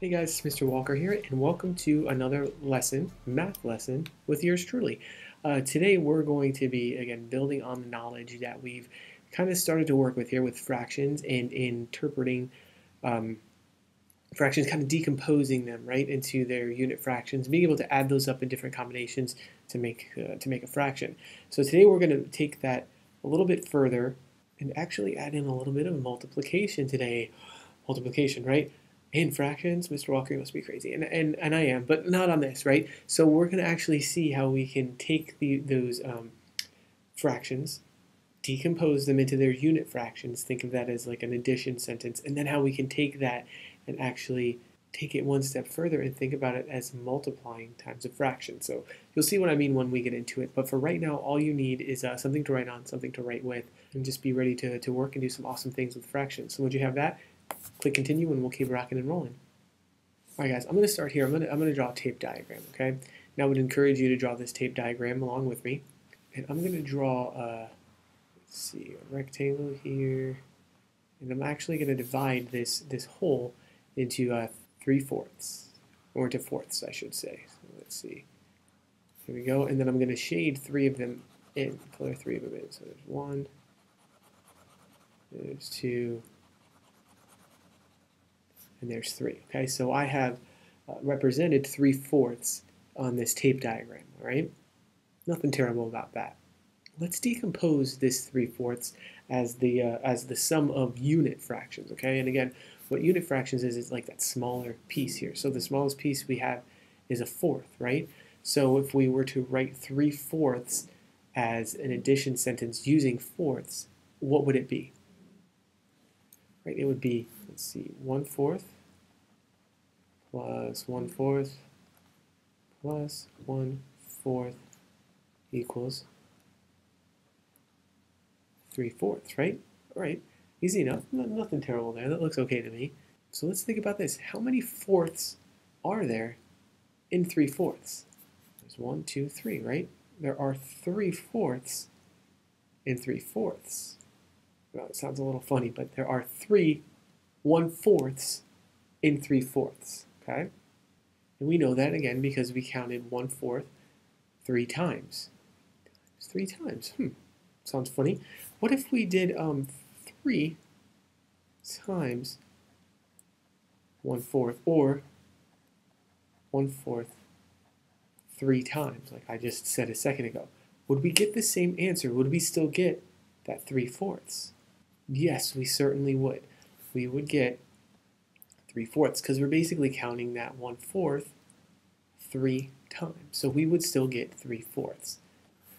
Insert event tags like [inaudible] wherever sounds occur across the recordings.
Hey guys, Mr. Walker here, and welcome to another lesson, math lesson, with yours truly. Uh, today we're going to be, again, building on the knowledge that we've kind of started to work with here with fractions and interpreting um, fractions, kind of decomposing them, right, into their unit fractions, being able to add those up in different combinations to make, uh, to make a fraction. So today we're going to take that a little bit further and actually add in a little bit of multiplication today. Multiplication, right? in fractions, Mr. Walker, must be crazy. And, and, and I am, but not on this, right? So we're going to actually see how we can take the, those um, fractions, decompose them into their unit fractions, think of that as like an addition sentence, and then how we can take that and actually take it one step further and think about it as multiplying times a fraction. So you'll see what I mean when we get into it. But for right now, all you need is uh, something to write on, something to write with, and just be ready to, to work and do some awesome things with fractions. So once you have that, Click continue and we'll keep rocking and rolling. Alright guys, I'm going to start here. I'm going to, I'm going to draw a tape diagram, okay? Now I would encourage you to draw this tape diagram along with me. And I'm going to draw, a, let's see, a rectangle here. And I'm actually going to divide this, this whole into uh, 3 fourths, or into fourths, I should say. So let's see. Here we go. And then I'm going to shade three of them in, color three of them in. So there's one, there's two, and there's 3. Okay, so I have uh, represented 3 fourths on this tape diagram, all right? Nothing terrible about that. Let's decompose this 3 fourths as the, uh, as the sum of unit fractions, okay? And again, what unit fractions is, is like that smaller piece here. So the smallest piece we have is a fourth, right? So if we were to write 3 fourths as an addition sentence using fourths, what would it be? Right, it would be let's see, 1 fourth plus 1 fourth plus 1 fourth equals 3 fourths, right? All right, easy enough. nothing terrible there. That looks okay to me. So let's think about this. How many fourths are there in 3 fourths? There's one, two, three, right? There are 3 fourths in 3 fourths. Well, it sounds a little funny, but there are 3 one fourths in three fourths. Okay? And we know that again because we counted one fourth three times. Three times. Hmm. Sounds funny. What if we did um, three times one fourth or one fourth three times, like I just said a second ago? Would we get the same answer? Would we still get that three fourths? Yes, we certainly would we would get 3 fourths because we're basically counting that 1 fourth three times. So we would still get 3 fourths.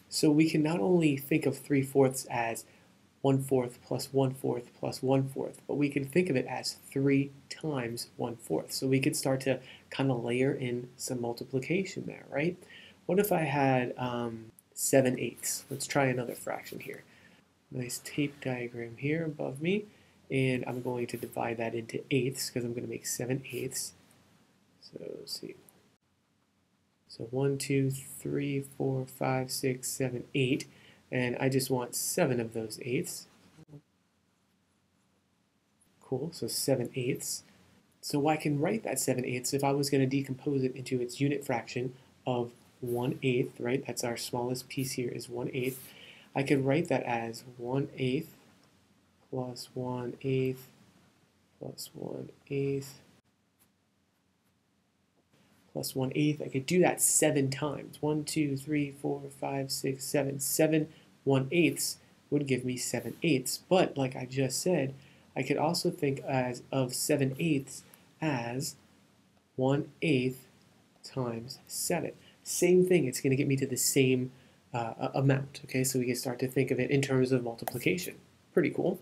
So we can not only think of 3 fourths as 1 fourth plus 1 fourth plus 1 fourth, but we can think of it as 3 times 1 fourth. So we could start to kind of layer in some multiplication there, right? What if I had um, 7 eighths? Let's try another fraction here. Nice tape diagram here above me and I'm going to divide that into eighths because I'm going to make 7 eighths. So let's see. So 1, 2, 3, 4, 5, 6, 7, 8. And I just want 7 of those eighths. Cool, so 7 eighths. So I can write that 7 eighths if I was going to decompose it into its unit fraction of 1 eighth, right? That's our smallest piece here is 1 eighth. I could write that as 1 eighth plus 1 eighth plus 1 eighth plus 1 eighth. I could do that seven times. 1, 2, 3, 4, 5, 6, 7. 7 1 eighths would give me 7 eighths. But like I just said, I could also think as of 7 eighths as 1 eighth times 7. Same thing, it's going to get me to the same uh, amount. Okay, so we can start to think of it in terms of multiplication. Pretty cool.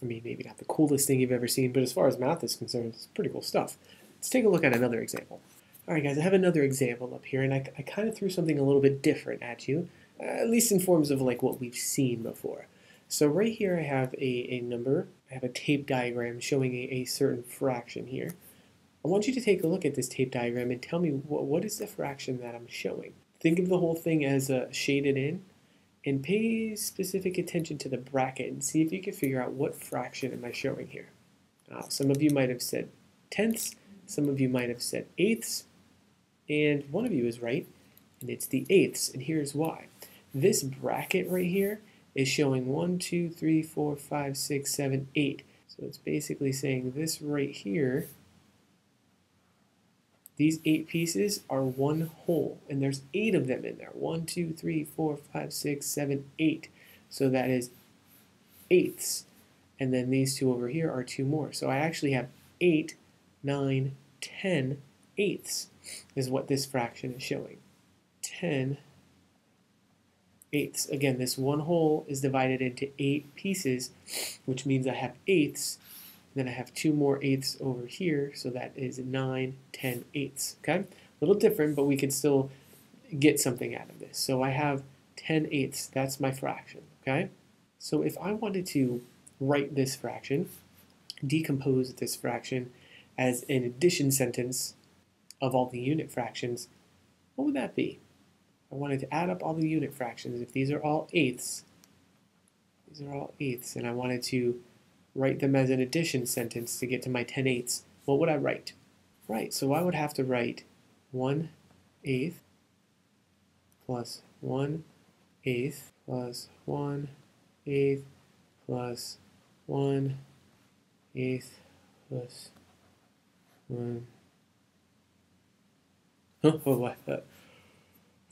I mean, maybe not the coolest thing you've ever seen, but as far as math is concerned, it's pretty cool stuff. Let's take a look at another example. All right, guys, I have another example up here, and I, I kind of threw something a little bit different at you, at least in forms of like what we've seen before. So right here I have a, a number, I have a tape diagram showing a, a certain fraction here. I want you to take a look at this tape diagram and tell me what, what is the fraction that I'm showing. Think of the whole thing as uh, shaded in, and pay specific attention to the bracket and see if you can figure out what fraction am I showing here. Uh, some of you might have said tenths, some of you might have said eighths, and one of you is right, and it's the eighths, and here's why. This bracket right here is showing 1, 2, 3, 4, 5, 6, 7, 8. So it's basically saying this right here, these eight pieces are one whole, and there's eight of them in there. One, two, three, four, five, six, seven, eight. So that is eighths. And then these two over here are two more. So I actually have eight, nine, ten eighths is what this fraction is showing. 10 eighths. Again, this one whole is divided into eight pieces, which means I have eighths. Then I have two more eighths over here, so that is nine, ten eighths. Okay, a little different, but we can still get something out of this. So I have 10 eighths. That's my fraction. Okay, so if I wanted to write this fraction, decompose this fraction as an addition sentence of all the unit fractions, what would that be? I wanted to add up all the unit fractions. If these are all eighths, these are all eighths, and I wanted to write them as an addition sentence to get to my 10 eighths, what would I write? Right, so I would have to write 1 eighth plus 1 eighth plus 1 eighth plus 1 eighth plus 1 oh, what?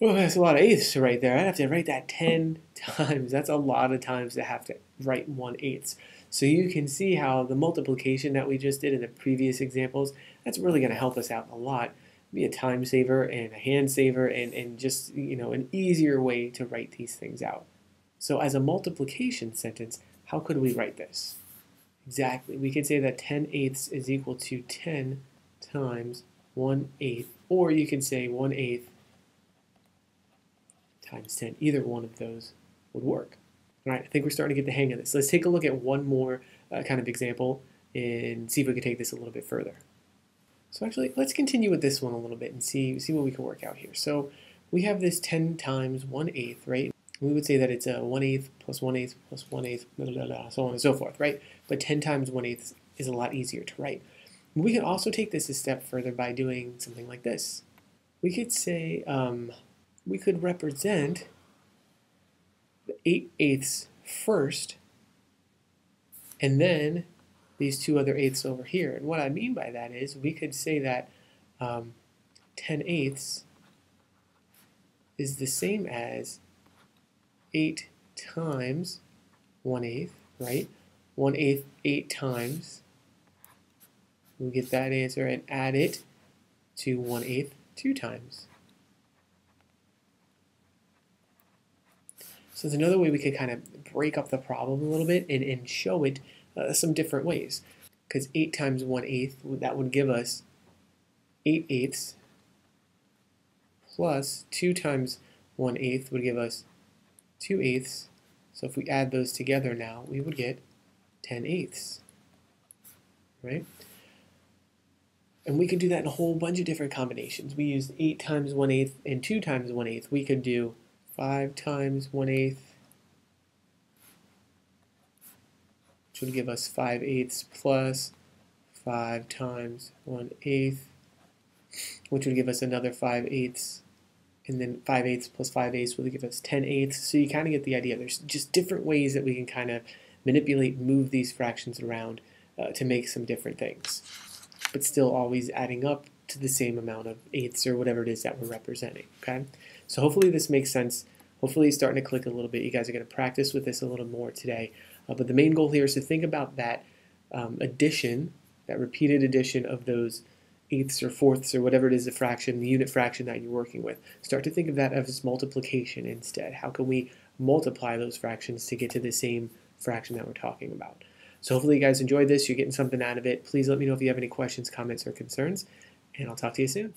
Oh, that's a lot of eighths to write there. I'd have to write that 10 [laughs] times. That's a lot of times to have to write 1 eighths. So you can see how the multiplication that we just did in the previous examples, that's really going to help us out a lot. Be a time saver and a hand saver and, and just, you know, an easier way to write these things out. So as a multiplication sentence, how could we write this? Exactly. We could say that 10 eighths is equal to 10 times 1 eighth, or you can say 1 eighth times 10. Either one of those would work. All right, I think we're starting to get the hang of this. Let's take a look at one more uh, kind of example and see if we can take this a little bit further. So actually, let's continue with this one a little bit and see, see what we can work out here. So we have this 10 times 1 eighth, right? We would say that it's a 1 eighth plus 1 eighth plus 1 eighth, blah, blah, blah, so on and so forth, right? But 10 times 1 eighth is a lot easier to write. We can also take this a step further by doing something like this. We could say, um, we could represent the 8 eighths first, and then these two other eighths over here. And what I mean by that is we could say that um, 10 eighths is the same as 8 times 1 eighth, right? 1 eighth 8 times we get that answer and add it to 1 eighth two times. So it's another way we could kind of break up the problem a little bit and, and show it uh, some different ways. Because 8 times 1 eighth, that would give us 8 eighths plus 2 times 1 eighth would give us 2 eighths. So if we add those together now, we would get 10 eighths, right? And we could do that in a whole bunch of different combinations. We used 8 times 1 eighth and 2 times 1 eighth. We could do 5 times 1 eighth, which would give us 5 eighths plus 5 times 1 eighth, which would give us another 5 eighths. And then 5 eighths plus 5 eighths would give us 10 eighths. So you kind of get the idea. There's just different ways that we can kind of manipulate, move these fractions around uh, to make some different things but still always adding up to the same amount of eighths or whatever it is that we're representing, okay? So hopefully this makes sense. Hopefully it's starting to click a little bit. You guys are going to practice with this a little more today. Uh, but the main goal here is to think about that um, addition, that repeated addition of those eighths or fourths or whatever it is, the fraction, the unit fraction that you're working with. Start to think of that as multiplication instead. How can we multiply those fractions to get to the same fraction that we're talking about? So hopefully you guys enjoyed this. You're getting something out of it. Please let me know if you have any questions, comments, or concerns, and I'll talk to you soon.